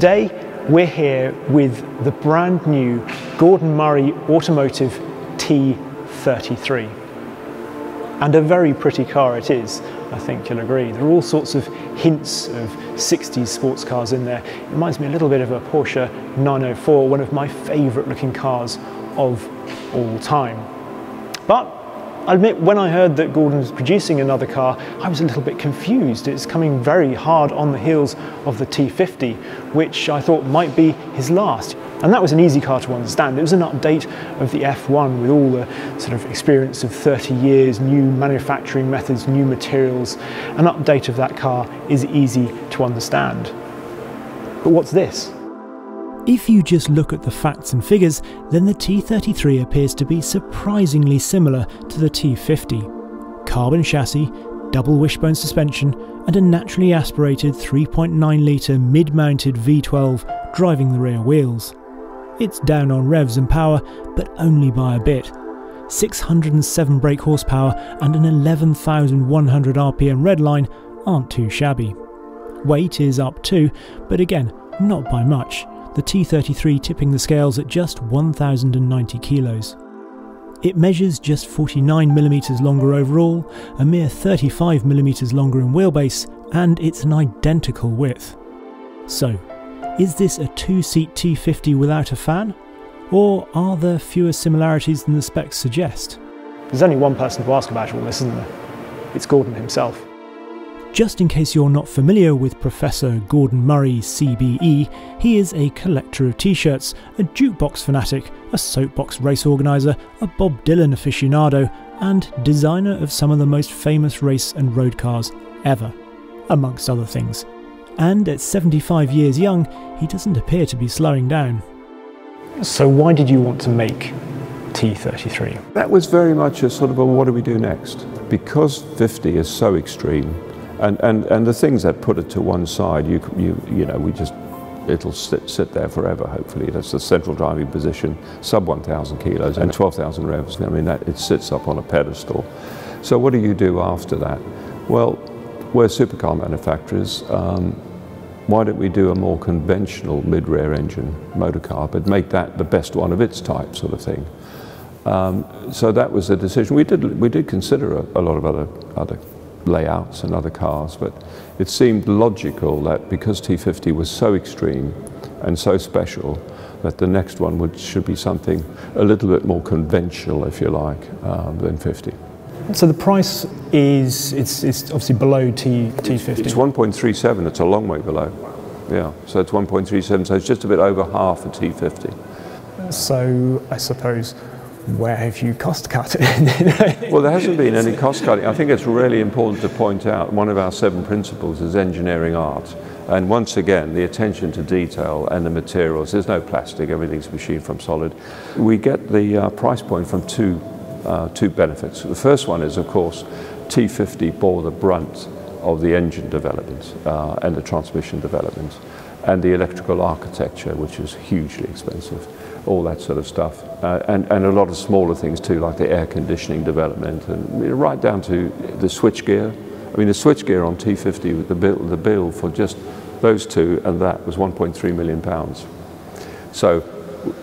Today, we're here with the brand new Gordon Murray Automotive T33. And a very pretty car it is, I think you'll agree. There are all sorts of hints of 60s sports cars in there. It reminds me a little bit of a Porsche 904, one of my favourite looking cars of all time. But I admit, when I heard that Gordon was producing another car, I was a little bit confused. It's coming very hard on the heels of the T50, which I thought might be his last. And that was an easy car to understand. It was an update of the F1 with all the sort of experience of 30 years, new manufacturing methods, new materials. An update of that car is easy to understand. But what's this? If you just look at the facts and figures, then the T33 appears to be surprisingly similar to the T50. Carbon chassis, double wishbone suspension, and a naturally aspirated 3.9 litre mid mounted V12 driving the rear wheels. It's down on revs and power, but only by a bit. 607 brake horsepower and an 11,100 RPM redline aren't too shabby. Weight is up too, but again, not by much the T33 tipping the scales at just 1,090 kilos. It measures just 49mm longer overall, a mere 35mm longer in wheelbase, and it's an identical width. So, is this a two-seat T50 without a fan? Or are there fewer similarities than the specs suggest? There's only one person to ask about all this, isn't there? It's Gordon himself. Just in case you're not familiar with Professor Gordon Murray, CBE, he is a collector of t shirts, a jukebox fanatic, a soapbox race organiser, a Bob Dylan aficionado, and designer of some of the most famous race and road cars ever, amongst other things. And at 75 years young, he doesn't appear to be slowing down. So, why did you want to make T33? That was very much a sort of a what do we do next? Because 50 is so extreme, and, and, and the things that put it to one side, you, you, you know, we just, it'll sit, sit there forever, hopefully. That's the central driving position, sub 1,000 kilos and 12,000 revs. I mean, that, it sits up on a pedestal. So what do you do after that? Well, we're supercar manufacturers. Um, why don't we do a more conventional mid-rear engine motor car, but make that the best one of its type sort of thing. Um, so that was the decision. We did, we did consider a, a lot of other, other layouts and other cars, but it seemed logical that because T50 was so extreme and so special, that the next one would, should be something a little bit more conventional, if you like, um, than 50. So the price is, it's, it's obviously below T, T50? It's 1.37, it's a long way below. Yeah, so it's 1.37, so it's just a bit over half a T50. So I suppose where have you cost cut? well, there hasn't been any cost cutting. I think it's really important to point out one of our seven principles is engineering art. And once again, the attention to detail and the materials. There's no plastic, everything's machined from solid. We get the uh, price point from two, uh, two benefits. The first one is, of course, T50 bore the brunt of the engine development uh, and the transmission development and the electrical architecture, which is hugely expensive all that sort of stuff. Uh, and, and a lot of smaller things too, like the air conditioning development, and right down to the switchgear. I mean, the switchgear on T50, the bill, the bill for just those two and that was 1.3 million pounds. So,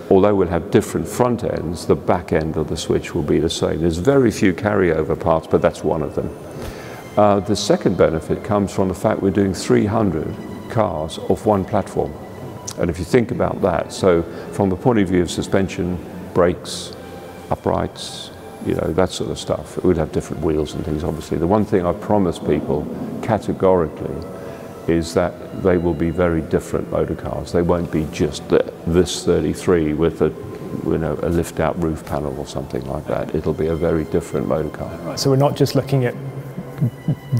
although we'll have different front ends, the back end of the switch will be the same. There's very few carryover parts, but that's one of them. Uh, the second benefit comes from the fact we're doing 300 cars off one platform. And if you think about that, so from the point of view of suspension, brakes, uprights, you know, that sort of stuff, it would have different wheels and things, obviously. The one thing I promise people categorically is that they will be very different motor cars. They won't be just the, this 33 with a you know, a lift out roof panel or something like that. It'll be a very different motor car. So we're not just looking at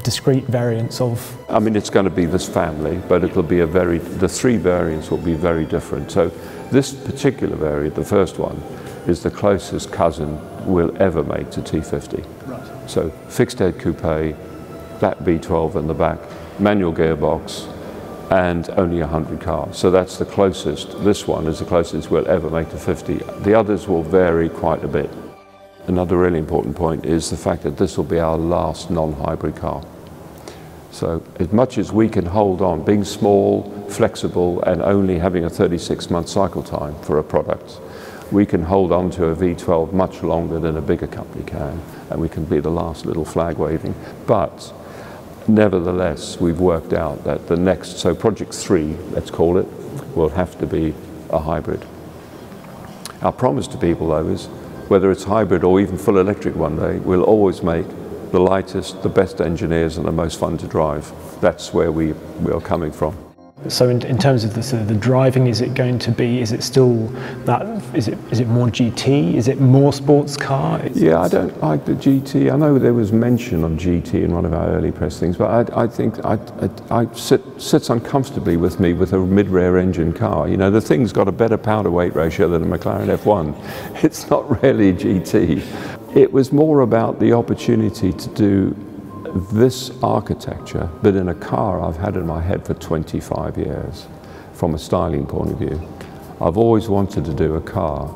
discrete variants of? I mean, it's going to be this family, but it'll be a very, the three variants will be very different. So this particular variant, the first one, is the closest cousin we'll ever make to T50. Right. So fixed head coupe, that V12 in the back, manual gearbox, and only 100 cars. So that's the closest, this one is the closest we'll ever make to 50. The others will vary quite a bit. Another really important point is the fact that this will be our last non-hybrid car. So as much as we can hold on, being small, flexible, and only having a 36-month cycle time for a product, we can hold on to a V12 much longer than a bigger company can, and we can be the last little flag waving. But nevertheless, we've worked out that the next, so project three, let's call it, will have to be a hybrid. Our promise to people, though, is whether it's hybrid or even full electric one day, we'll always make the lightest, the best engineers, and the most fun to drive. That's where we, we are coming from. So in, in terms of the, sort of the driving, is it going to be, is it still that, is it, is it more GT? Is it more sports car? Is yeah, I don't like the GT. I know there was mention of GT in one of our early press things, but I, I think I, I, I sit, sits uncomfortably with me with a mid-rear engine car. You know, the thing's got a better powder weight ratio than a McLaren F1. It's not really GT. It was more about the opportunity to do this architecture, but in a car I've had in my head for 25 years from a styling point of view. I've always wanted to do a car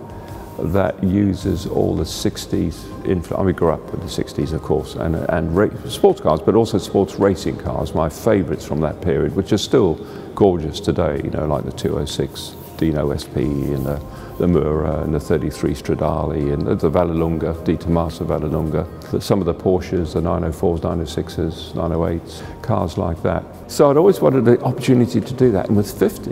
that uses all the 60s influence. I mean, grew up with the 60s, of course, and, and sports cars, but also sports racing cars, my favorites from that period, which are still gorgeous today, you know, like the 206 Dino SP and the the Miura and the 33 Stradale and the, the Vallelunga, De Tomaso Vallelunga, some of the Porsches, the 904s, 906s, 908s, cars like that. So I'd always wanted the opportunity to do that. And with 50,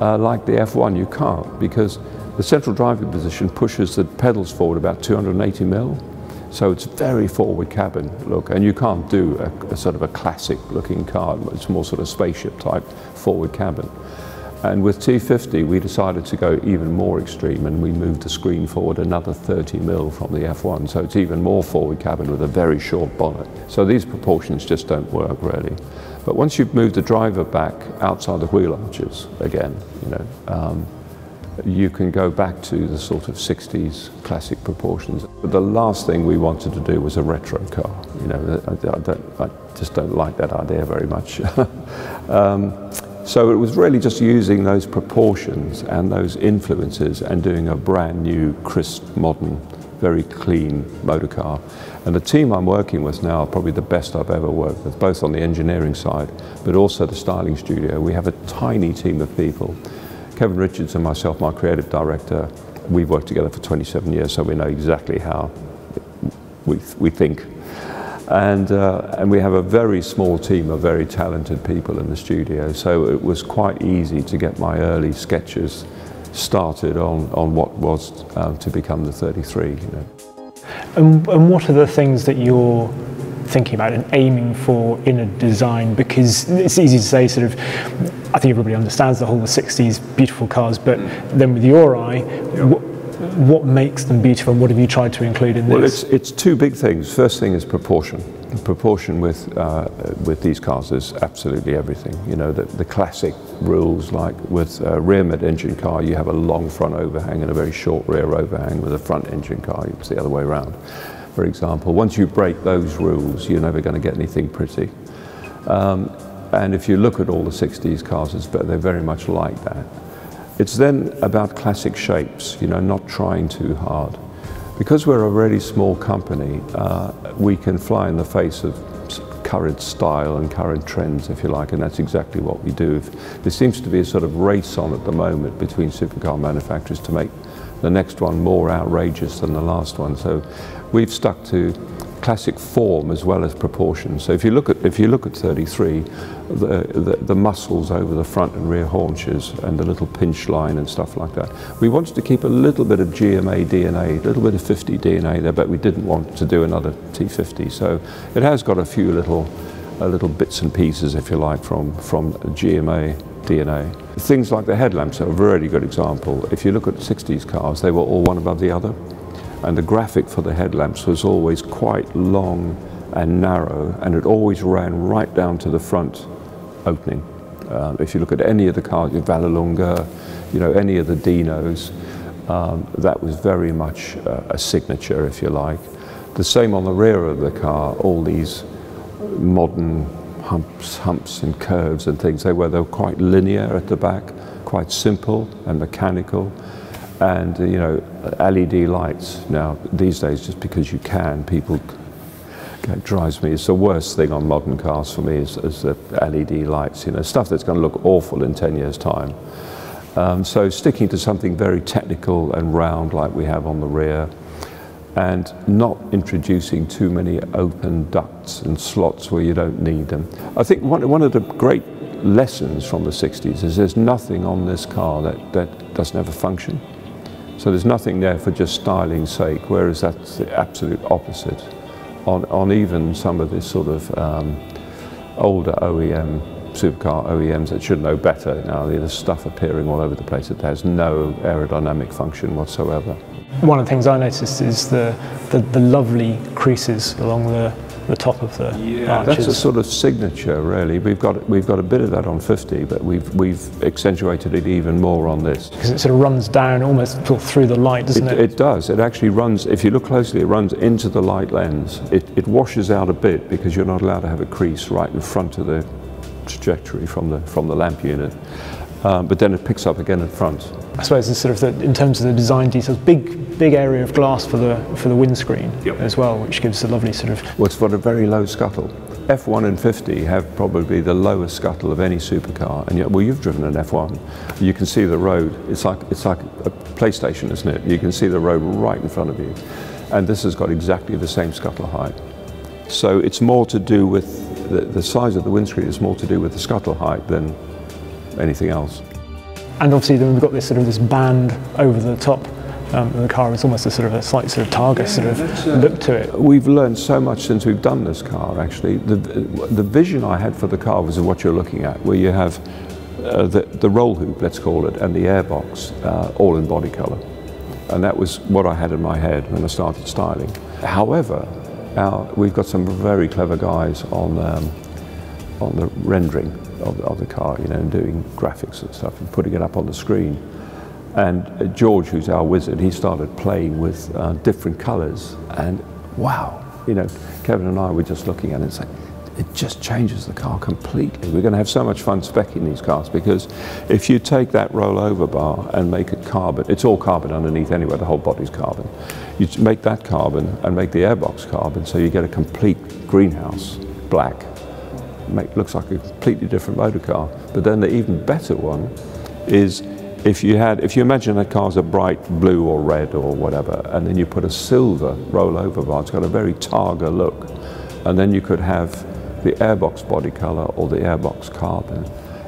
uh, like the F1, you can't because the central driving position pushes the pedals forward about 280 mil. So it's very forward cabin look, and you can't do a, a sort of a classic looking car. It's more sort of spaceship type forward cabin. And with T50, we decided to go even more extreme and we moved the screen forward another 30 mil from the F1. So it's even more forward cabin with a very short bonnet. So these proportions just don't work really. But once you've moved the driver back outside the wheel arches again, you know, um, you can go back to the sort of 60s classic proportions. But the last thing we wanted to do was a retro car. You know, I, I, I just don't like that idea very much. um, so it was really just using those proportions and those influences and doing a brand new, crisp, modern, very clean motor car. And the team I'm working with now are probably the best I've ever worked with, both on the engineering side, but also the styling studio. We have a tiny team of people. Kevin Richards and myself, my creative director, we've worked together for 27 years, so we know exactly how we, we think and, uh, and we have a very small team of very talented people in the studio, so it was quite easy to get my early sketches started on, on what was uh, to become the 33. You know. And, and what are the things that you're thinking about and aiming for in a design? Because it's easy to say, sort of, I think everybody understands the whole the 60s beautiful cars, but then with your eye, yeah what makes them beautiful and what have you tried to include in this? Well, it's, it's two big things. First thing is proportion. proportion with, uh, with these cars is absolutely everything. You know, the, the classic rules like with a rear mid-engine car, you have a long front overhang and a very short rear overhang. With a front engine car, it's the other way around. For example, once you break those rules, you're never going to get anything pretty. Um, and if you look at all the 60s cars, they're very much like that. It's then about classic shapes, you know, not trying too hard. Because we're a really small company, uh, we can fly in the face of current style and current trends, if you like, and that's exactly what we do. There seems to be a sort of race on at the moment between supercar manufacturers to make the next one more outrageous than the last one. So we've stuck to classic form as well as proportion. So if you look at if you look at 33, the, the, the, muscles over the front and rear haunches and the little pinch line and stuff like that. We wanted to keep a little bit of GMA DNA, a little bit of 50 DNA there, but we didn't want to do another T50. So it has got a few little little bits and pieces, if you like, from from GMA DNA. Things like the headlamps are a really good example. If you look at 60s cars, they were all one above the other and the graphic for the headlamps was always quite long and narrow and it always ran right down to the front opening. Um, if you look at any of the cars, your Vallelunga, you know, any of the Dinos, um, that was very much uh, a signature, if you like. The same on the rear of the car, all these modern humps, humps and curves and things, they were, they were quite linear at the back, quite simple and mechanical and you know LED lights now these days just because you can people it drives me. It's the worst thing on modern cars for me is, is the LED lights, you know, stuff that's going to look awful in 10 years' time. Um, so sticking to something very technical and round like we have on the rear and not introducing too many open ducts and slots where you don't need them. I think one, one of the great lessons from the 60s is there's nothing on this car that, that doesn't have a function. So there's nothing there for just styling's sake, whereas that's the absolute opposite on, on even some of this sort of um, older OEM supercar OEMs that should know better now. There's stuff appearing all over the place that has no aerodynamic function whatsoever. One of the things I noticed is the, the, the lovely creases along the, the top of the yeah, arches. That's a sort of signature, really. We've got we've got a bit of that on 50, but we've we've accentuated it even more on this. Because it sort of runs down almost through the light, doesn't it? It, it does. It actually runs. If you look closely, it runs into the light lens. It, it washes out a bit because you're not allowed to have a crease right in front of the trajectory from the from the lamp unit. Um, but then it picks up again in front. I suppose it's sort of the, in terms of the design details, big big area of glass for the for the windscreen yep. as well, which gives a lovely sort of. Well, it's got a very low scuttle. F1 and 50 have probably the lowest scuttle of any supercar, and yet, well, you've driven an F1. You can see the road. It's like it's like a PlayStation, isn't it? You can see the road right in front of you, and this has got exactly the same scuttle height. So it's more to do with the, the size of the windscreen It's more to do with the scuttle height than anything else. And obviously then we've got this sort of this band over the top um, the car is almost a sort of a slight sort of target yeah, sort of uh, look to it. We've learned so much since we've done this car actually. The, the vision I had for the car was of what you're looking at, where you have uh, the, the roll hoop, let's call it, and the airbox uh, all in body colour. And that was what I had in my head when I started styling. However, our, we've got some very clever guys on, um, on the rendering of, of, the car, you know, and doing graphics and stuff and putting it up on the screen. And uh, George, who's our wizard, he started playing with uh, different colours and wow, you know, Kevin and I were just looking at it and saying, it just changes the car completely. We're going to have so much fun specking these cars because if you take that rollover bar and make it carbon, it's all carbon underneath anyway, the whole body's carbon. You make that carbon and make the airbox carbon so you get a complete greenhouse, black. Make, looks like a completely different motor car. But then the even better one is if you had, if you imagine that car's a bright blue or red or whatever, and then you put a silver rollover bar, it's got a very Targa look, and then you could have the airbox body color or the airbox carbon.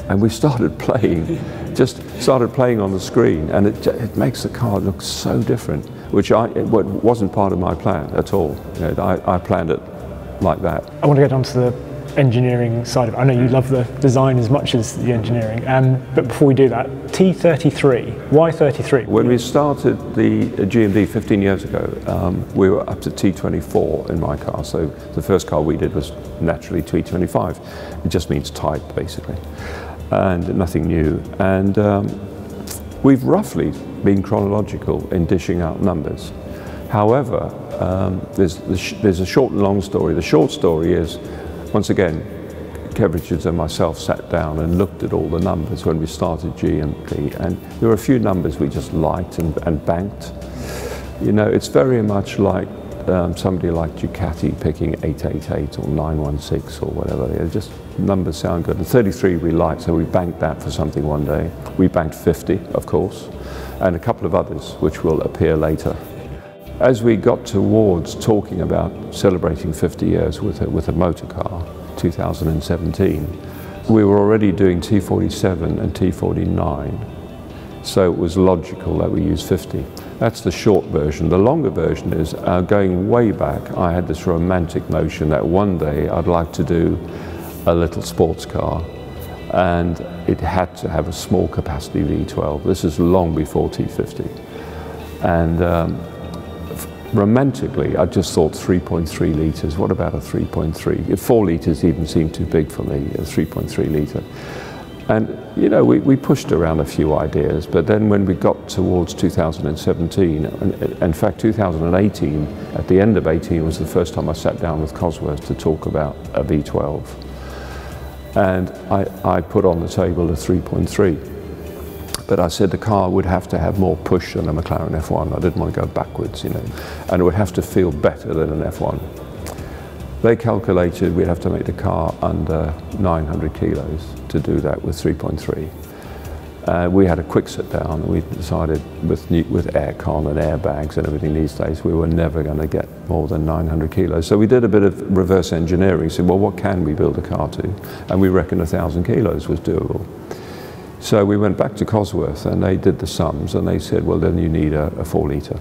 And we started playing, just started playing on the screen, and it, it makes the car look so different, which I, it wasn't part of my plan at all. You know, I, I planned it like that. I want to get onto the engineering side of it. I know you love the design as much as the engineering, um, but before we do that, T33, why 33? When we started the GMD 15 years ago, um, we were up to T24 in my car, so the first car we did was naturally T25. It just means type, basically, and nothing new. And um, we've roughly been chronological in dishing out numbers. However, um, there's, there's a short and long story. The short story is once again, Kev Richards and myself sat down and looked at all the numbers when we started GMD, and there were a few numbers we just liked and, and banked. You know, it's very much like um, somebody like Ducati picking 888 or 916 or whatever. They're just numbers sound good. And 33 we liked, so we banked that for something one day. We banked 50, of course, and a couple of others which will appear later. As we got towards talking about celebrating 50 years with a, with a motor car, 2017, we were already doing T47 and T49, so it was logical that we use 50. That's the short version. The longer version is uh, going way back, I had this romantic notion that one day I'd like to do a little sports car and it had to have a small capacity V12. This is long before T50. And um, romantically, I just thought 3.3 litres. What about a 3.3? Four litres even seemed too big for me, a 3.3 litre. And, you know, we, we pushed around a few ideas, but then when we got towards 2017, and in fact 2018, at the end of 18 was the first time I sat down with Cosworth to talk about a V12. And I, I put on the table a 3.3 but I said the car would have to have more push than a McLaren F1. I didn't want to go backwards, you know, and it would have to feel better than an F1. They calculated we'd have to make the car under 900 kilos to do that with 3.3. Uh, we had a quick sit down and we decided with, with aircon and airbags and everything these days, we were never going to get more than 900 kilos. So we did a bit of reverse engineering, said, well, what can we build a car to? And we reckoned 1,000 kilos was doable. So we went back to Cosworth and they did the sums and they said, well, then you need a, a four litre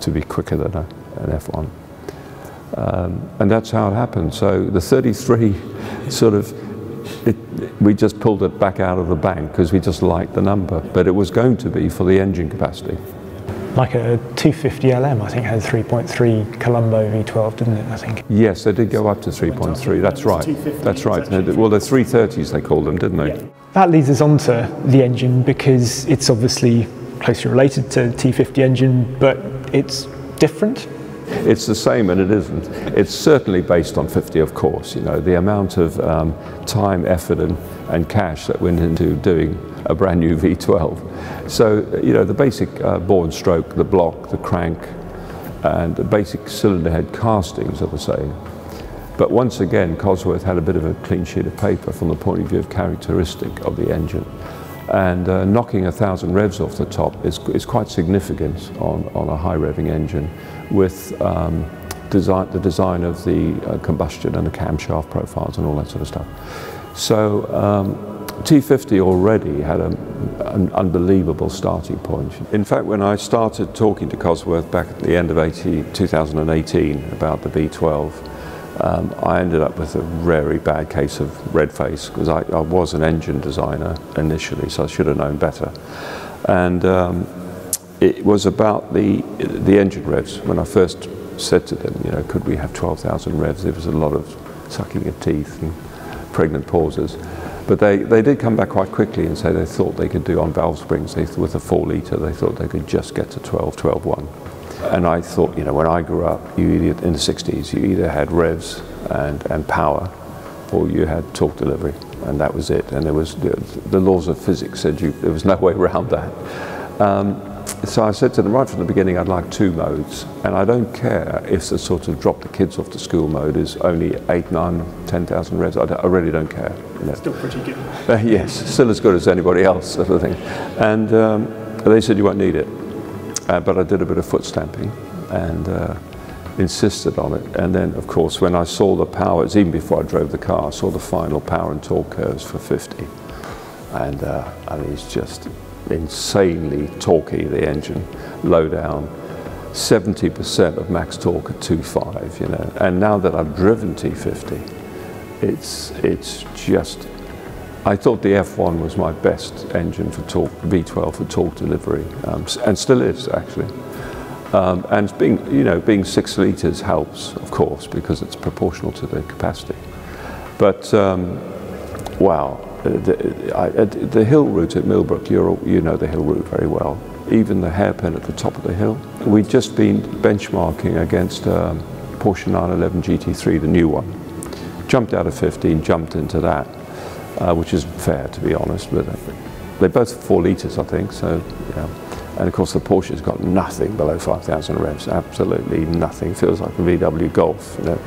to be quicker than a, an F1. Um, and that's how it happened. So the 33 sort of, it, we just pulled it back out of the bank because we just liked the number, but it was going to be for the engine capacity. Like a 250 LM, I think had 3.3 Colombo V12, didn't it? I think. Yes, they did go up to 3.3. That's right. That's right. Well, the 330s they called them, didn't they? That leads us on to the engine because it's obviously closely related to the T50 engine, but it's different. It's the same and it isn't. It's certainly based on 50, of course. You know, the amount of um, time, effort, and, and cash that went into doing a brand new V12. So, you know, the basic uh, bore and stroke, the block, the crank, and the basic cylinder head castings are the same. But once again, Cosworth had a bit of a clean sheet of paper from the point of view of characteristic of the engine. And uh, knocking a thousand revs off the top is, is quite significant on, on a high revving engine with um, design, the design of the uh, combustion and the camshaft profiles and all that sort of stuff. So um, T50 already had a, an unbelievable starting point. In fact, when I started talking to Cosworth back at the end of 80, 2018 about the V12, um, I ended up with a very bad case of red face because I, I, was an engine designer initially, so I should have known better. And um, it was about the, the engine revs. When I first said to them, you know, could we have 12,000 revs, there was a lot of sucking of teeth and pregnant pauses. But they, they did come back quite quickly and say they thought they could do on valve springs, they, with a four litre, they thought they could just get to 12, 12.1. And I thought, you know, when I grew up, you either, in the 60s, you either had revs and, and power, or you had torque delivery, and that was it. And there was the, the laws of physics said you, there was no way around that. Um, so I said to them right from the beginning, I'd like two modes, and I don't care if the sort of drop the kids off to school mode is only eight, nine, ten thousand revs. I, I, really don't care. You know. Still pretty good. Uh, yes, still as good as anybody else, sort of thing. And um, they said you won't need it. Uh, but I did a bit of foot stamping and uh, insisted on it. And then, of course, when I saw the powers, even before I drove the car, I saw the final power and torque curves for 50. And uh, I mean, it's just insanely torquey, the engine, low down. 70% of max torque at 2.5, you know. And now that I've driven T50, it's, it's just I thought the F1 was my best engine for torque, V12 for torque delivery, um, and still is actually. Um, and being, you know, being six litres helps, of course, because it's proportional to the capacity. But um, wow, the, I, the, hill route at Millbrook, you know the hill route very well. Even the hairpin at the top of the hill. We'd just been benchmarking against um, Porsche 911 GT3, the new one. Jumped out of 15, jumped into that uh, which is fair to be honest. But they're both four litres, I think. So, yeah. And of course, the Porsche's got nothing below 5,000 revs. Absolutely nothing. Feels like a VW Golf. You know.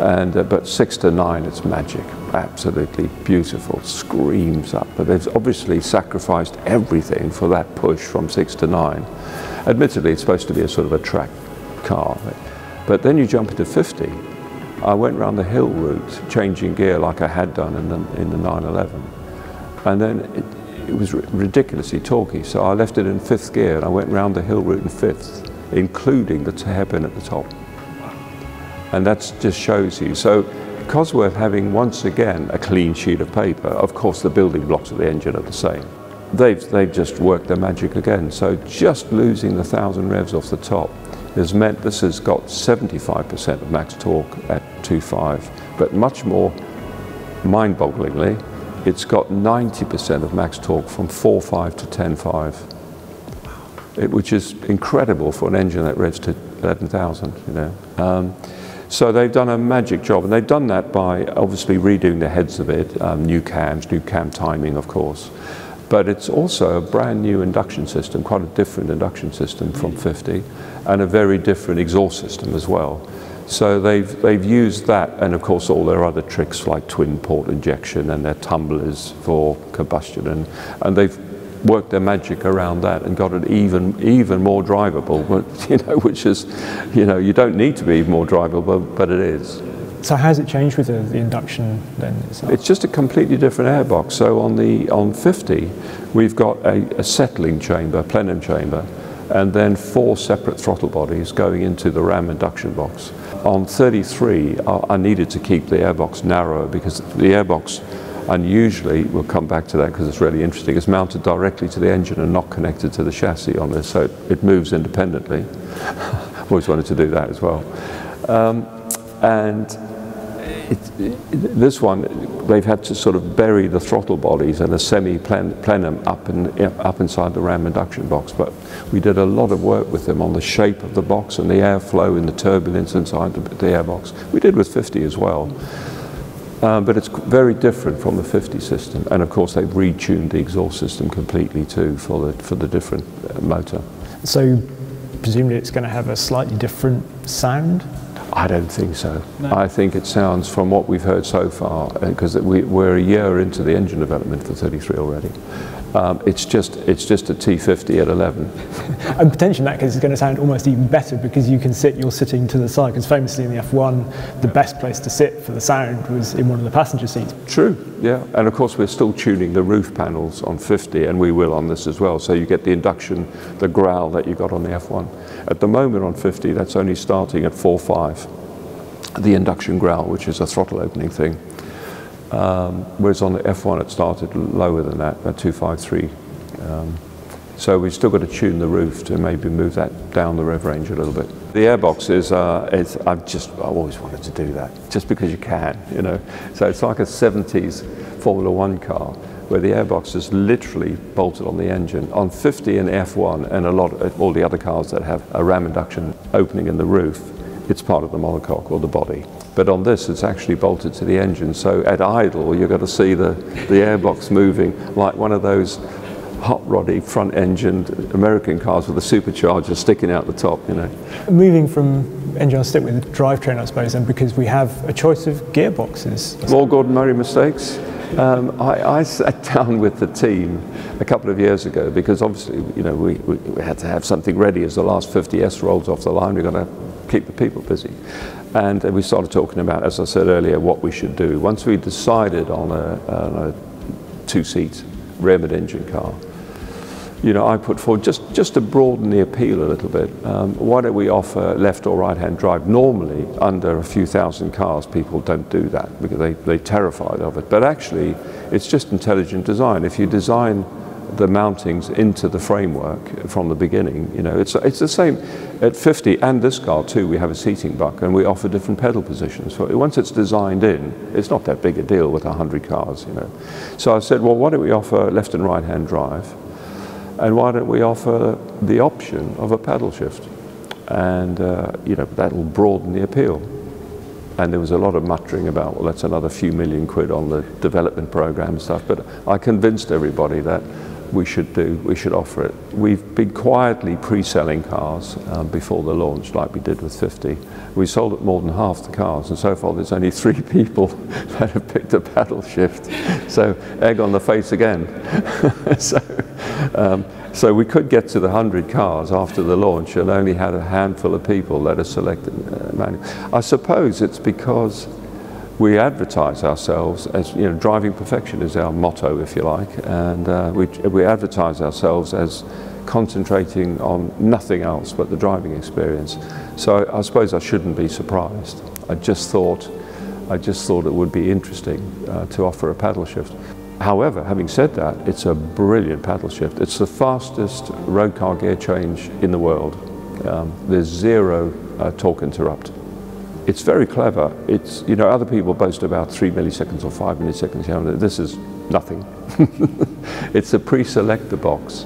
And uh, but six to nine, it's magic. Absolutely beautiful. Screams up. But they've obviously sacrificed everything for that push from six to nine. Admittedly, it's supposed to be a sort of a track car. But then you jump into 50, I went round the hill route, changing gear like I had done in the, in the 911. And then it, it was ridiculously torquey, so I left it in fifth gear and I went round the hill route in fifth, including the hairpin at the top. And that just shows you. So Cosworth having once again a clean sheet of paper, of course the building blocks of the engine are the same. They've, they've just worked their magic again. So just losing the thousand revs off the top has meant this has got 75% of max torque at 2.5, but much more mind-bogglingly, it's got 90% of max torque from 4.5 to 10.5, which is incredible for an engine that to 11,000, you know. Um, so they've done a magic job, and they've done that by obviously redoing the heads of it, um, new cams, new cam timing, of course. But it's also a brand new induction system, quite a different induction system from 50, and a very different exhaust system as well. So they've, they've used that, and of course all their other tricks like twin port injection and their tumblers for combustion, and, and they've worked their magic around that and got it even even more drivable. But, you know, which is, you know, you don't need to be more drivable, but, but it is. So has it changed with the, the induction then? Itself? It's just a completely different airbox. So on the on 50, we've got a, a settling chamber, plenum chamber, and then four separate throttle bodies going into the RAM induction box. On 33, I, needed to keep the airbox narrower because the airbox unusually, we'll come back to that because it's really interesting, it's mounted directly to the engine and not connected to the chassis on this, so it, it moves independently. Always wanted to do that as well. Um, and it, this one, they've had to sort of bury the throttle bodies and a semi-plenum up, in, up inside the RAM induction box. But we did a lot of work with them on the shape of the box and the airflow and the turbulence inside the, the airbox. We did with 50 as well. Um, but it's very different from the 50 system. And of course, they've retuned the exhaust system completely too for the, for the different uh, motor. So presumably it's going to have a slightly different sound? I don't think so. No. I think it sounds, from what we've heard so far, because uh, we, we're a year into the engine development for 33 already, um, it's just it's just a T50 at 11. and potentially in that case, it's going to sound almost even better because you can sit. You're sitting to the side. Because famously in the F1, the best place to sit for the sound was in one of the passenger seats. True. Yeah. And of course, we're still tuning the roof panels on 50, and we will on this as well. So you get the induction, the growl that you got on the F1. At the moment on 50, that's only starting at 4.5, the induction growl, which is a throttle opening thing. Um, whereas on the F1 it started lower than that, at 253. Um, so we've still got to tune the roof to maybe move that down the rev range a little bit. The airbox is, uh, is I've just, I've always wanted to do that, just because you can, you know. So it's like a 70s Formula One car, where the airbox is literally bolted on the engine. On 50 and F1 and a lot of all the other cars that have a ram induction opening in the roof, it's part of the monocoque or the body. But on this, it's actually bolted to the engine. So at idle, you're going to see the, the airbox moving like one of those hot roddy front engined American cars with a supercharger sticking out the top, you know. Moving from engine, I'll stick with the drivetrain, I suppose, and because we have a choice of gearboxes. More Gordon Murray mistakes. Um, I, I, sat down with the team a couple of years ago because obviously, you know, we, we, we had to have something ready as the last 50S rolls off the line. We've got to keep the people busy. And we started talking about, as I said earlier, what we should do. Once we decided on a, a two-seat rear mid-engine car, you know, I put forward just, just to broaden the appeal a little bit. Um, why don't we offer left or right hand drive? Normally, under a few thousand cars, people don't do that because they, they're terrified of it. But actually, it's just intelligent design. If you design the mountings into the framework from the beginning. You know, it's, it's the same at 50 and this car too. We have a seating buck and we offer different pedal positions. So once it's designed in, it's not that big a deal with 100 cars. You know, so I said, well, why don't we offer left and right hand drive, and why don't we offer the option of a paddle shift, and uh, you know that'll broaden the appeal. And there was a lot of muttering about, well, that's another few million quid on the development program and stuff. But I convinced everybody that we should do, we should offer it. We've been quietly pre-selling cars um, before the launch, like we did with 50. We sold more than half the cars, and so far there's only three people that have picked a paddle shift. So egg on the face again. so, um, so we could get to the 100 cars after the launch and only had a handful of people that are selected uh. I suppose it's because we advertise ourselves as, you know, driving perfection is our motto, if you like, and uh, we, we advertise ourselves as concentrating on nothing else but the driving experience. So I, suppose I shouldn't be surprised. I just thought, I just thought it would be interesting uh, to offer a paddle shift. However, having said that, it's a brilliant paddle shift. It's the fastest road car gear change in the world. Um, there's zero uh, torque interrupt it's very clever. It's, you know, other people boast about three milliseconds or five milliseconds. You know, this is nothing. it's a pre-selector box.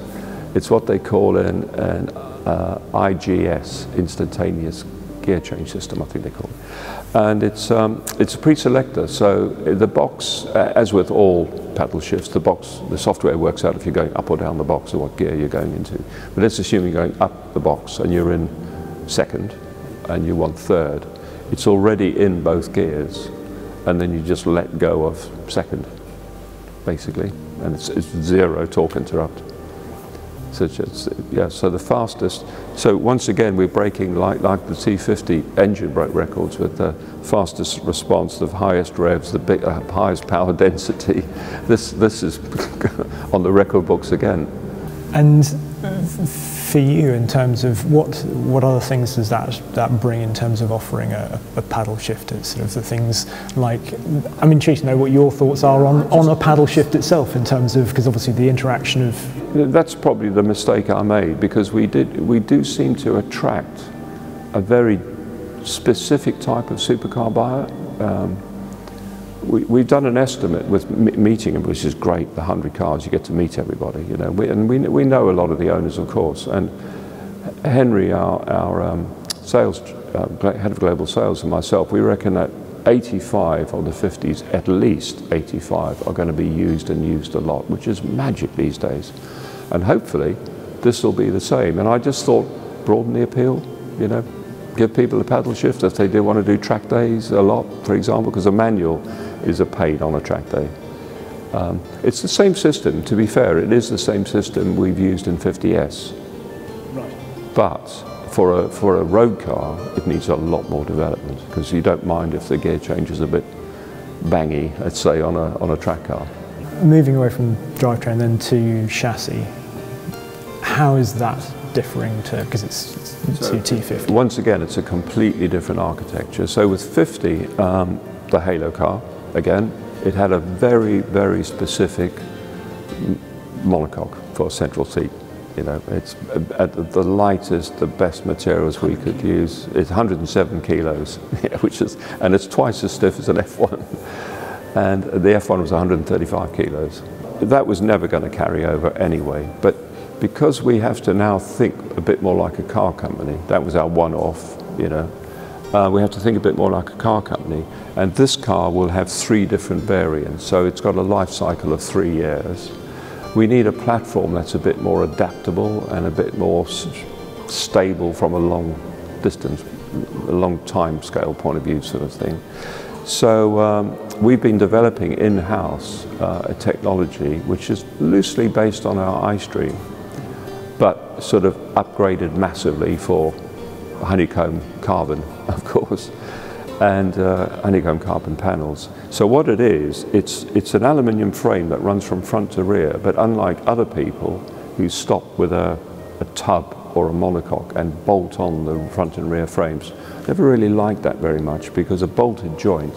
It's what they call an, an uh, IGS, instantaneous gear change system, I think they call it. And it's, um, it's a pre-selector, so the box, uh, as with all paddle shifts, the box, the software works out if you're going up or down the box or what gear you're going into. But let's assume you're going up the box and you're in second and you want third it's already in both gears, and then you just let go of second, basically, and it's, it's zero torque interrupt. So it's, yeah, so the fastest. So once again, we're breaking like like the T50 engine broke records with the fastest response, the highest revs, the big, uh, highest power density. This this is on the record books again. And for you, in terms of what what other things does that that bring in terms of offering a, a paddle shifter? Sort of the things like I'm intrigued to know what your thoughts are on, on a paddle shift itself in terms of because obviously the interaction of that's probably the mistake I made because we did we do seem to attract a very specific type of supercar buyer. Um, we, have done an estimate with meeting, which is great, the 100 cars, you get to meet everybody, you know, we, and we, we know a lot of the owners, of course, and Henry, our, our um, sales, uh, head of global sales, and myself, we reckon that 85 of the 50s, at least 85, are going to be used and used a lot, which is magic these days. And hopefully, this will be the same. And I just thought, broaden the appeal, you know, give people a paddle shift if they do want to do track days a lot, for example, because a manual is a paid on a track day. Um, it's the same system, to be fair, it is the same system we've used in 50S. Right. But for a, for a road car, it needs a lot more development because you don't mind if the gear change is a bit bangy, let's say, on a, on a track car. Moving away from drivetrain then to chassis, how is that differing to, because it's, it's so T50? Once again, it's a completely different architecture. So with 50, um, the Halo car, again, it had a very, very specific monocoque for a central seat. You know, it's uh, at the lightest, the best materials we could use. It's 107 kilos, which is, and it's twice as stiff as an F1. And the F1 was 135 kilos. That was never going to carry over anyway. But because we have to now think a bit more like a car company, that was our one-off, you know, uh, we have to think a bit more like a car company. And this car will have three different variants, so it's got a life cycle of three years. We need a platform that's a bit more adaptable and a bit more stable from a long distance, a long time scale point of view sort of thing. So um, we've been developing in-house uh, a technology which is loosely based on our iStream, but sort of upgraded massively for honeycomb carbon, of course, and uh, honeycomb carbon panels. So what it is, it's, it's an aluminium frame that runs from front to rear, but unlike other people who stop with a, a tub or a monocoque and bolt on the front and rear frames, never really liked that very much because a bolted joint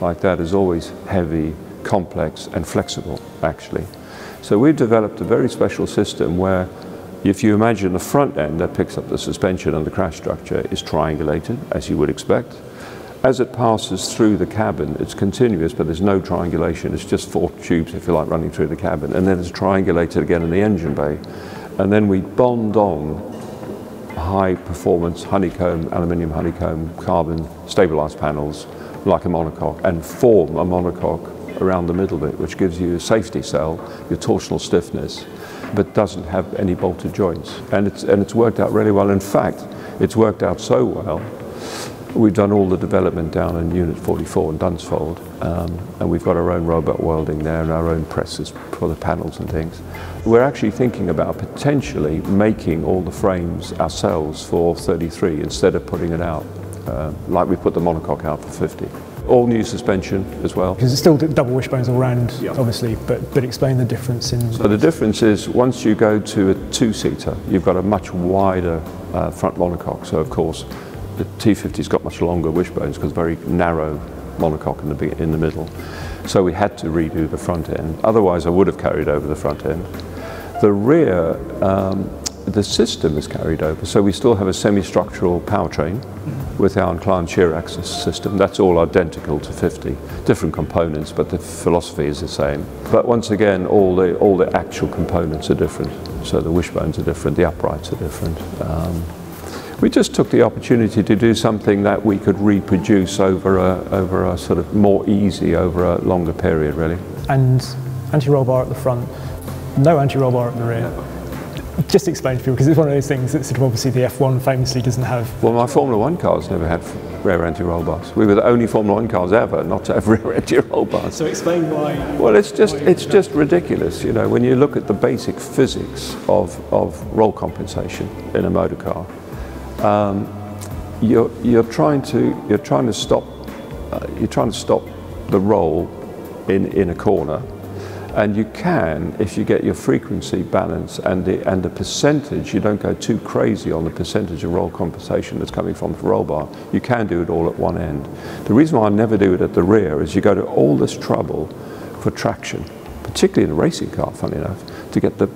like that is always heavy, complex and flexible actually. So we've developed a very special system where if you imagine the front end that picks up the suspension and the crash structure is triangulated, as you would expect. As it passes through the cabin, it's continuous, but there's no triangulation. It's just four tubes, if you like, running through the cabin. And then it's triangulated again in the engine bay. And then we bond on high performance honeycomb, aluminium honeycomb, carbon stabilized panels like a monocoque and form a monocoque around the middle bit, which gives you a safety cell, your torsional stiffness, but doesn't have any bolted joints. And it's, and it's worked out really well. In fact, it's worked out so well. We've done all the development down in Unit 44 in Dunsfold, um, and we've got our own robot welding there and our own presses for the panels and things. We're actually thinking about potentially making all the frames ourselves for 33 instead of putting it out, uh, like we put the monocoque out for 50 all new suspension as well. Because it's still double wishbones all round, yeah. obviously, but, but explain the difference in... So the difference is once you go to a two-seater, you've got a much wider uh, front monocoque. So of course, the T50's got much longer wishbones because very narrow monocoque in the, in the middle. So we had to redo the front end. Otherwise, I would have carried over the front end. The rear, um, the system is carried over. So we still have a semi-structural powertrain with our inclined shear axis system. That's all identical to 50. Different components, but the philosophy is the same. But once again, all the, all the actual components are different. So the wishbones are different, the uprights are different. Um, we just took the opportunity to do something that we could reproduce over a, over a sort of more easy, over a longer period, really. And anti-roll bar at the front, no anti-roll bar at the rear. Just explain to people because it's one of those things that sort of obviously the F1 famously doesn't have. Well, my Formula One cars never had rear anti-roll bars. We were the only Formula One cars ever not to have rear anti-roll bars. So explain why. Well, it's just it's just ridiculous, you know, when you look at the basic physics of, of roll compensation in a motor car. Um, you're, you're trying to you're trying to stop uh, you're trying to stop the roll in, in a corner and you can if you get your frequency balance and the and the percentage you don't go too crazy on the percentage of roll compensation that's coming from the roll bar. You can do it all at one end. The reason why I never do it at the rear is you go to all this trouble for traction particularly in a racing car funny enough to get the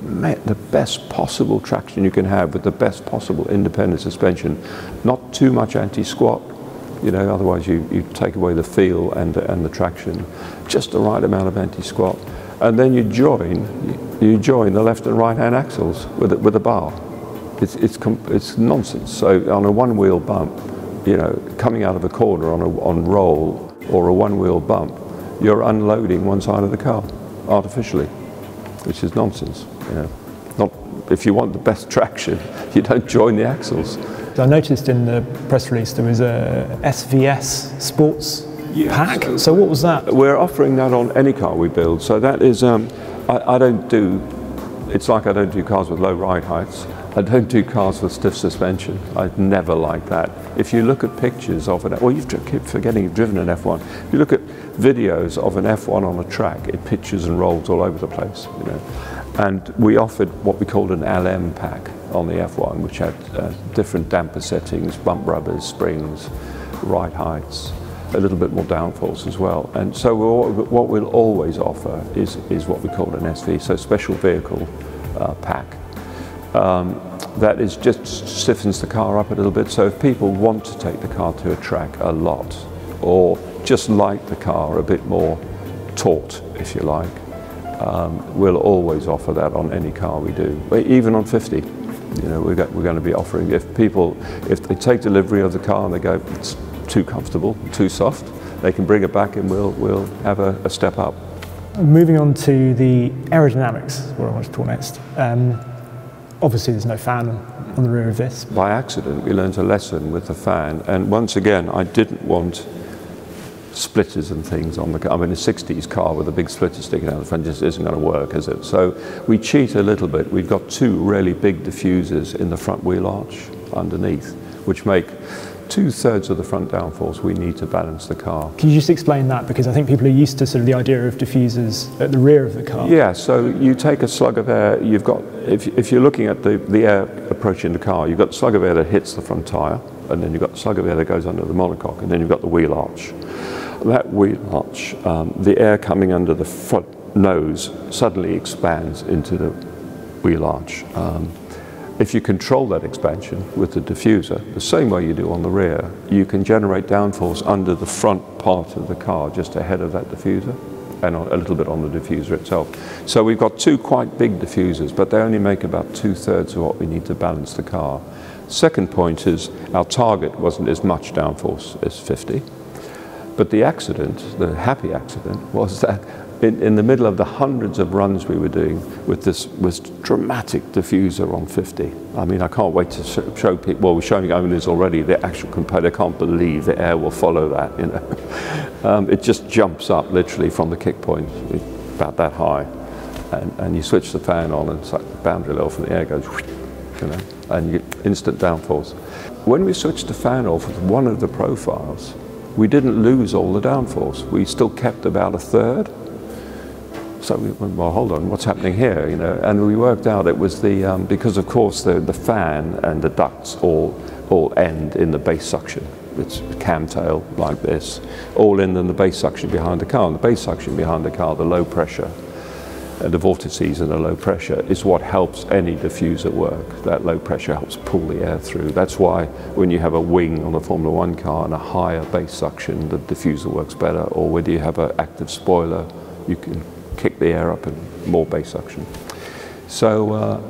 the best possible traction you can have with the best possible independent suspension. Not too much anti-squat you know otherwise you, you take away the feel and and the traction. Just the right amount of anti-squat and then you join, you join the left and right hand axles with a, with a bar. It's, it's, it's nonsense. So on a one wheel bump, you know, coming out of a corner on a on roll or a one wheel bump, you're unloading one side of the car artificially, which is nonsense. You know, not if you want the best traction, you don't join the axles. I noticed in the press release there was a SVS Sports pack. So, so, what was that? We're offering that on any car we build. So that is, um, I, I, don't do, it's like I don't do cars with low ride heights. I don't do cars with stiff suspension. I'd never like that. If you look at pictures of an, well, you keep forgetting you've driven an F1. If you look at videos of an F1 on a track, it pitches and rolls all over the place, you know. And we offered what we called an LM pack on the F1, which had uh, different damper settings, bump rubbers, springs, ride heights a little bit more downforce as well. And so what we'll always offer is, is what we call an SV, so special vehicle uh, pack. Um, that is just stiffens the car up a little bit. So if people want to take the car to a track a lot, or just like the car a bit more taut, if you like, um, we'll always offer that on any car we do, even on 50. You know, we're, we're going to be offering, if people, if they take delivery of the car and they go, too comfortable, too soft, they can bring it back and we'll, we'll have a, a step up. Moving on to the aerodynamics, what I want to talk next. Um, obviously there's no fan on the rear of this. By accident we learned a lesson with the fan and once again I didn't want splitters and things on the car. I mean a 60s car with a big splitter sticking out the front just isn't going to work is it? So we cheat a little bit. We've got two really big diffusers in the front wheel arch underneath which make two-thirds of the front downforce we need to balance the car. Can you just explain that? Because I think people are used to sort of the idea of diffusers at the rear of the car. Yeah, so you take a slug of air, you've got, if, if you're looking at the, the air approaching the car, you've got the slug of air that hits the front tyre, and then you've got the slug of air that goes under the monocoque, and then you've got the wheel arch. That wheel arch, um, the air coming under the front nose suddenly expands into the wheel arch. Um, if you control that expansion with the diffuser, the same way you do on the rear, you can generate downforce under the front part of the car, just ahead of that diffuser, and a little bit on the diffuser itself. So we've got two quite big diffusers, but they only make about two-thirds of what we need to balance the car. Second point is our target wasn't as much downforce as 50, but the accident, the happy accident, was that in, in, the middle of the hundreds of runs we were doing with this was dramatic diffuser on 50. I mean, I can't wait to show people, well, we're showing owners already the actual component. They can't believe the air will follow that, you know. Um, it just jumps up literally from the kick point, about that high. And, and you switch the fan on and it's like the boundary level from the air goes, you know, and you instant downforce. When we switched the fan off with one of the profiles, we didn't lose all the downforce. We still kept about a third so we well, hold on, what's happening here? You know, and we worked out it was the um, because of course the the fan and the ducts all all end in the base suction. It's Kamm tail like this, all in in the base suction behind the car. And the base suction behind the car, the low pressure, and uh, the vortices and the low pressure is what helps any diffuser work. That low pressure helps pull the air through. That's why when you have a wing on a Formula One car and a higher base suction, the diffuser works better. Or whether you have an active spoiler, you can kick the air up and more base suction. So uh,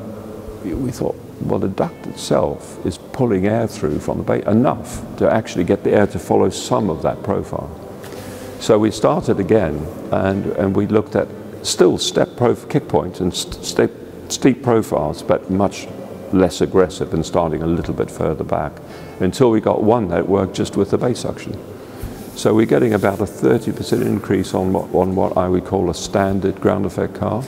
we thought, well, the duct itself is pulling air through from the base enough to actually get the air to follow some of that profile. So we started again and, and we looked at still step kick points point and st step steep profiles, but much less aggressive and starting a little bit further back until we got one that worked just with the base suction. So we're getting about a 30% increase on what, on what I would call a standard ground effect car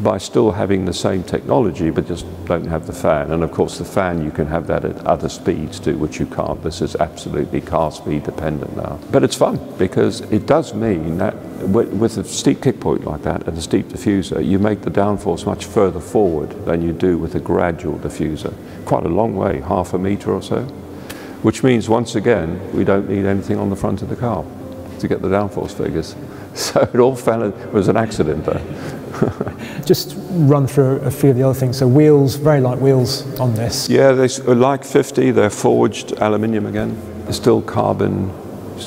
by still having the same technology but just don't have the fan. And of course the fan you can have that at other speeds too, which you can't. This is absolutely car speed dependent now. But it's fun because it does mean that with a steep kick point like that and a steep diffuser, you make the downforce much further forward than you do with a gradual diffuser. Quite a long way, half a meter or so. Which means once again, we don't need anything on the front of the car to get the downforce figures. So it all fell, it was an accident though. Just run through a few of the other things. So wheels, very light wheels on this. Yeah, they uh, like 50. They're forged aluminium again. They're still carbon,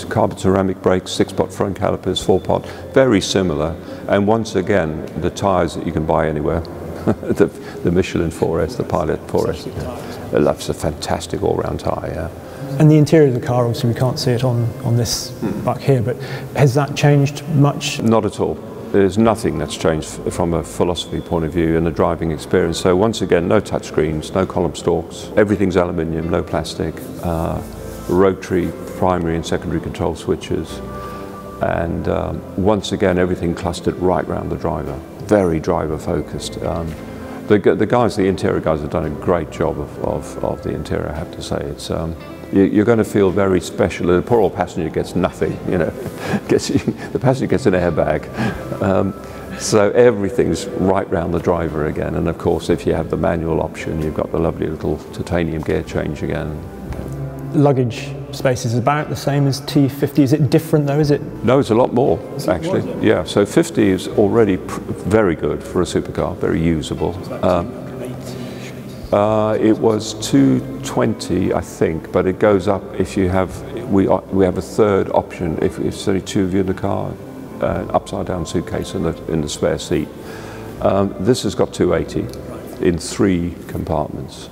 carbon ceramic brakes, six-pot front calipers, four-pot, very similar. And once again, the tyres that you can buy anywhere. the, the, Michelin 4S, the Pilot 4S. Yeah. That's a fantastic all-round tyre, yeah. And the interior of the car, obviously we can't see it on, on this mm. back here, but has that changed much? Not at all there's nothing that's changed from a philosophy point of view and a driving experience. So once again, no touch screens, no column stalks, everything's aluminium, no plastic, uh, rotary primary and secondary control switches, and um, once again, everything clustered right around the driver, very driver focused. Um, the, the guys, the interior guys have done a great job of, of, of the interior, I have to say. It's, um, you're going to feel very special. And The poor old passenger gets nothing, you know. gets, the passenger gets an airbag. Um, so everything's right round the driver again. And of course, if you have the manual option, you've got the lovely little titanium gear change again. Luggage space is about the same as T50. Is it different though? Is it? No, it's a lot more actually. Yeah. So 50 is already very good for a supercar, very usable. Um, uh, it was 220, I think, but it goes up if you have we uh, we have a third option if it's only two of you in the car, uh, upside down suitcase in the in the spare seat. Um, this has got 280 in three compartments.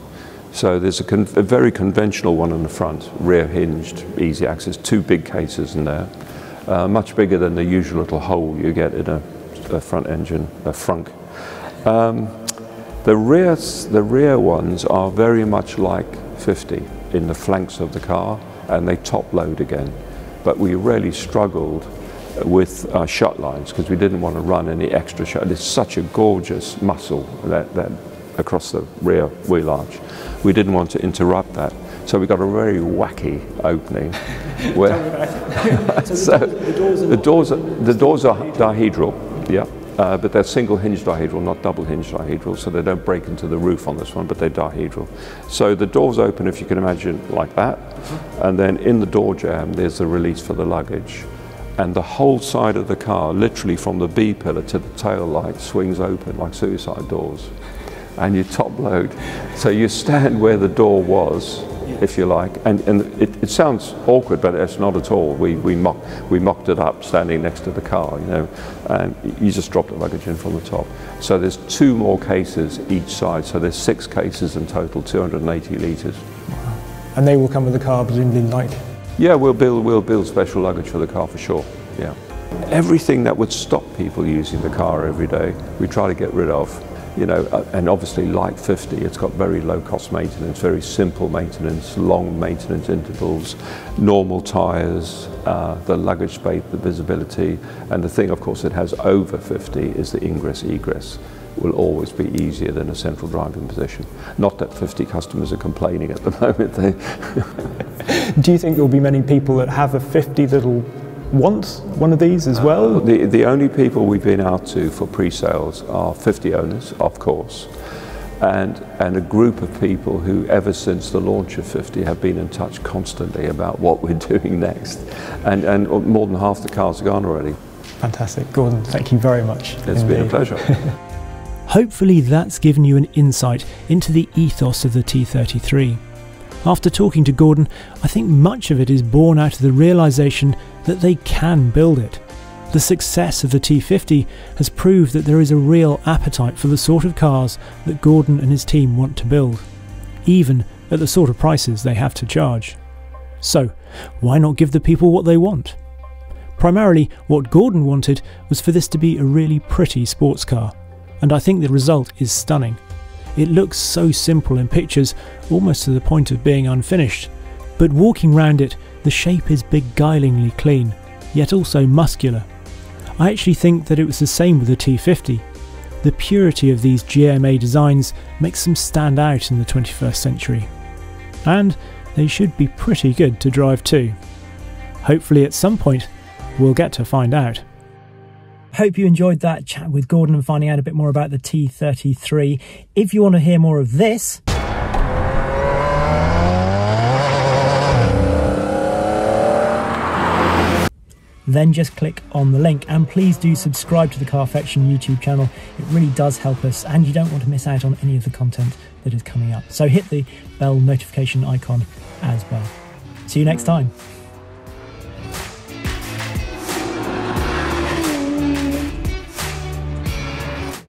So there's a, a, very conventional one in the front, rear hinged, easy access, two big cases in there, uh, much bigger than the usual little hole you get in a, a front engine, a frunk. Um, the rear, the rear ones are very much like 50 in the flanks of the car and they top load again. But we really struggled with uh, shut lines because we didn't want to run any extra shut. It's such a gorgeous muscle that, that across the rear wheel arch. We didn't want to interrupt that. So we got a very wacky opening. where so the doors, the doors are dihedral. Yeah. Uh, but they're single hinge dihedral, not double hinge dihedral, so they don't break into the roof on this one, but they're dihedral. So the doors open, if you can imagine, like that, and then in the door jamb, there's the release for the luggage. And the whole side of the car, literally from the B pillar to the tail light, swings open like suicide doors. And you top load. So you stand where the door was, if you like. And, and it, it, sounds awkward, but it's not at all. We, we, mock, we mocked it up standing next to the car, you know, and you just drop the luggage in from the top. So there's two more cases each side. So there's six cases in total, 280 litres. Wow. And they will come with the car, presumably, like? Yeah, we'll build, we'll build special luggage for the car for sure, yeah. Everything that would stop people using the car every day, we try to get rid of you know, uh, and obviously like 50, it's got very low cost maintenance, very simple maintenance, long maintenance intervals, normal tyres, uh, the luggage space, the visibility, and the thing, of course, it has over 50 is the ingress egress will always be easier than a central driving position. Not that 50 customers are complaining at the moment. Do you think there will be many people that have a 50 that'll want one of these as uh, well? The, the only people we've been out to for pre-sales are 50 owners, of course, and, and a group of people who ever since the launch of 50 have been in touch constantly about what we're doing next. And, and uh, more than half the cars are gone already. Fantastic. Gordon, thank you very much. It's indeed. been a pleasure. Hopefully that's given you an insight into the ethos of the T33. After talking to Gordon, I think much of it is born out of the realization that they can build it. The success of the T50 has proved that there is a real appetite for the sort of cars that Gordon and his team want to build, even at the sort of prices they have to charge. So, why not give the people what they want? Primarily, what Gordon wanted was for this to be a really pretty sports car, and I think the result is stunning. It looks so simple in pictures, almost to the point of being unfinished, but walking round it, the shape is beguilingly clean, yet also muscular. I actually think that it was the same with the T50. The purity of these GMA designs makes them stand out in the 21st century. And they should be pretty good to drive too. Hopefully, at some point, we'll get to find out. Hope you enjoyed that chat with Gordon and finding out a bit more about the T33. If you want to hear more of this, then just click on the link. And please do subscribe to the Carfection YouTube channel. It really does help us, and you don't want to miss out on any of the content that is coming up. So hit the bell notification icon as well. See you next time.